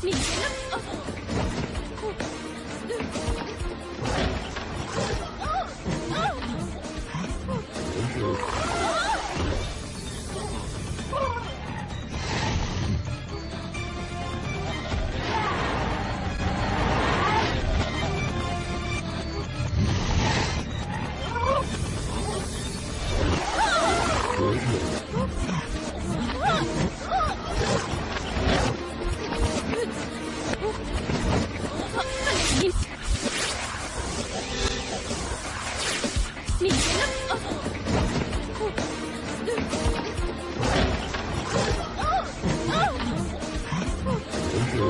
你？ 미